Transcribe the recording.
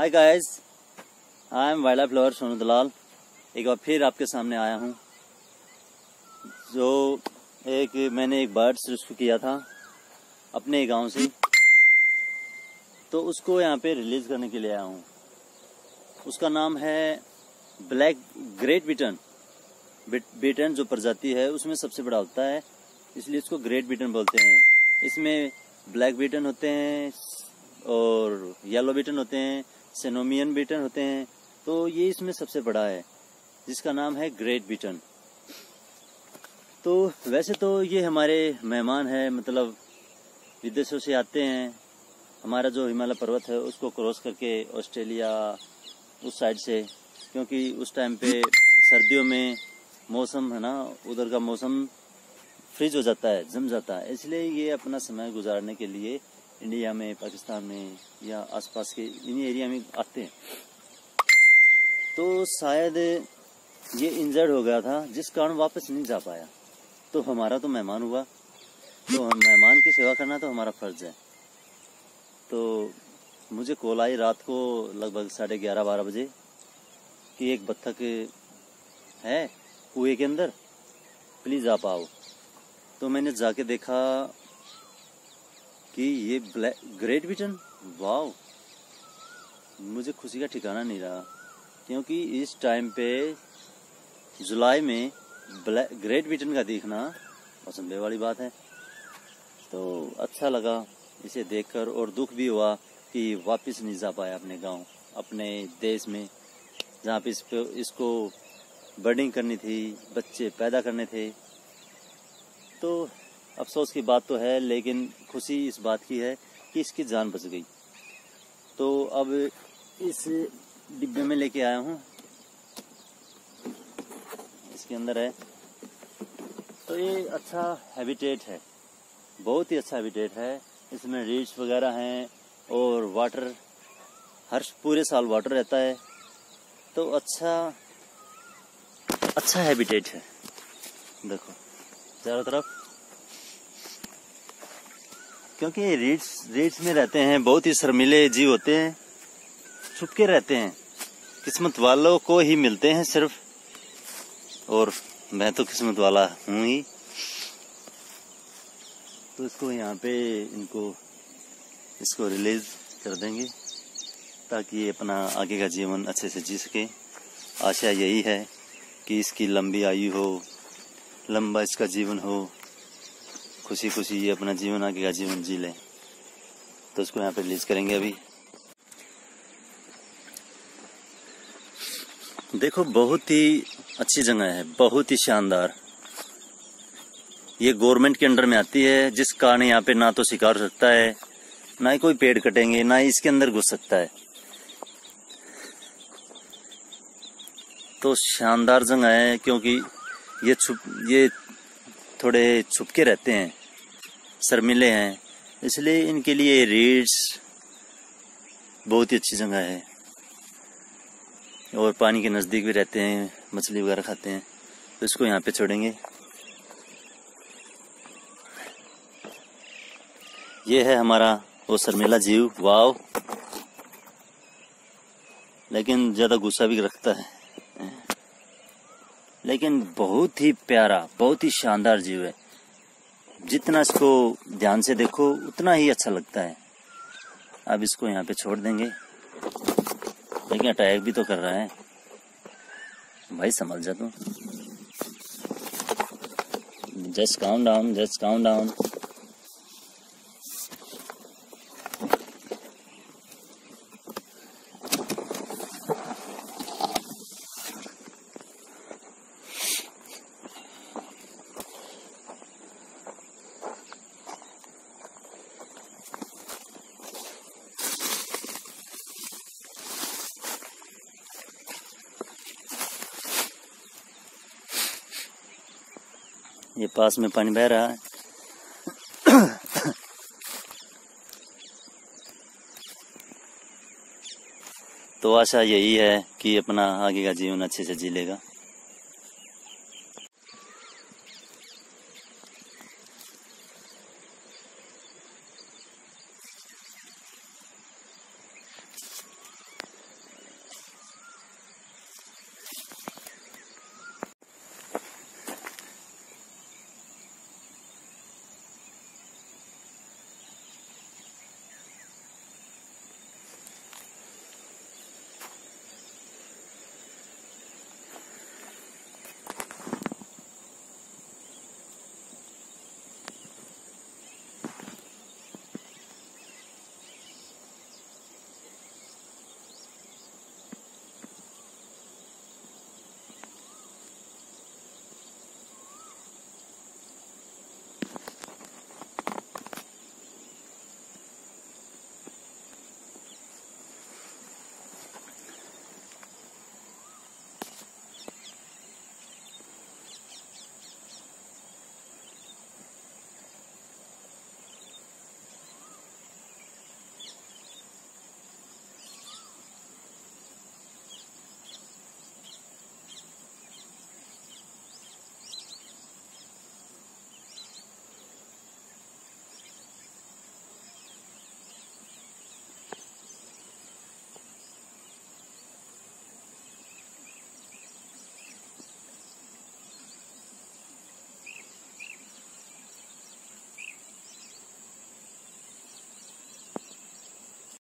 Hi guys I am wild flower Sonu Dalal एक बार फिर आपके सामने आया हूँ। जो एक मैंने एक बर्ड्स रेस्क्यू किया था अपने गाँव से तो उसको यहाँ पे रिलीज़ करने के लिए आया हूँ। उसका नाम है ब्लैक ग्रेट बिटन बिटन जो प्रजाति है, उसमें सबसे बड़ा होता है, इसलिए इसको ग्रेट बिटन बोलते हैं। इसमें ब्लैक बिटन होते हैं, और येलो बिटन होते हैं सेनोमियन बीटन होते हैं। तो ये इसमें सबसे बड़ा है, जिसका नाम है ग्रेट बीटन तो वैसे तो ये हमारे मेहमान है मतलब विदेशों से आते हैं। हमारा जो हिमालय पर्वत है, उसको क्रॉस करके ऑस्ट्रेलिया उस साइड से, क्योंकि उस टाइम पे सर्दियों में मौसम है ना, उधर का मौसम फ्रिज हो जाता है, जम जाता है। इसलिए ये अपना समय गुजारने के लिए इंडिया में पाकिस्तान में, या आसपास के इन एरिया में आते हैं। तो शायद ये इंजर्ड हो गया था, जिस कारण वापस नहीं जा पाया। तो हमारा तो मेहमान हुआ। तो हम मेहमान की सेवा करना तो हमारा फ़र्ज़ है। तो मुझे कॉल आई रात को लगभग साढ़े ग्यारह, बारह बजे, कि एक बत्थक है कुएँ के अंदर। प्लीज़ आप आओ। तो मैंने जाके देखा कि ये ब्लैक, ग्रेट बिटन वाओ। मुझे खुशी का ठिकाना नहीं रहा, क्योंकि इस टाइम पे जुलाई में ब्लैक, ग्रेट बिटन का देखना पसंद वाली बात है। तो अच्छा लगा इसे देखकर और दुख भी हुआ कि वापस नहीं जा पाया अपने गाँव, अपने देश में, जहाँ पे इस पे, इसको बर्डिंग करनी थी, बच्चे पैदा करने थे। तो अफसोस की बात तो है, लेकिन खुशी इस बात की है कि इसकी जान बच गई। तो अब इस डिब्बे में लेके आया हूँ। इसके अंदर है। तो ये अच्छा हैबिटेट है। बहुत ही अच्छा हैबिटेट है। इसमें रीड्स वगैरह हैं और वाटर, हर पूरे साल वाटर रहता है। तो अच्छा अच्छा हैबिटेट है। देखो, चारों तरफ़ क्योंकि रीड्स रीड्स में रहते हैं, बहुत ही शर्मिले जीव होते हैं, छुपके रहते हैं। किस्मत वालों को ही मिलते हैं सिर्फ़। और मैं तो किस्मत वाला हूँ ही। तो इसको यहाँ पे इनको, इसको रिलीज़ कर देंगे, ताकि ये अपना आगे का जीवन अच्छे से जी सके। आशा यही है कि इसकी लंबी आयु हो, लंबा इसका जीवन हो खुशी खुशी ये अपना जीवन आगे का जीवन जी लें। तो उसको यहाँ पे रिलीज़ करेंगे अभी। देखो, बहुत ही अच्छी जगह है, बहुत ही शानदार। ये गवर्नमेंट के अंडर में आती है, जिस कारण यहाँ पे ना तो शिकार हो सकता है, ना ही कोई पेड़ कटेंगे, ना ही इसके अंदर घुस सकता है। तो शानदार जगह है, क्योंकि ये छुप, ये थोड़े छुपके रहते हैं। शर्मिले हैं। इसलिए इनके लिए रीड्स बहुत ही अच्छी जगह है। और पानी के नज़दीक भी रहते हैं, मछली वगैरह खाते हैं। तो इसको यहाँ पे छोड़ेंगे। ये है हमारा वो शर्मिला जीव। वाव। लेकिन ज़्यादा गुस्सा भी रखता है। लेकिन बहुत ही प्यारा, बहुत ही शानदार जीव है। जितना इसको ध्यान से देखो, उतना ही अच्छा लगता है। अब इसको यहाँ पे छोड़ देंगे। लेकिन अटैक भी तो कर रहा है। भाई समझ जा तू। Just count down just count down ये पास में पानी बह रहा है। तो आशा यही है कि अपना आगे का जीवन अच्छे से जी लेगा।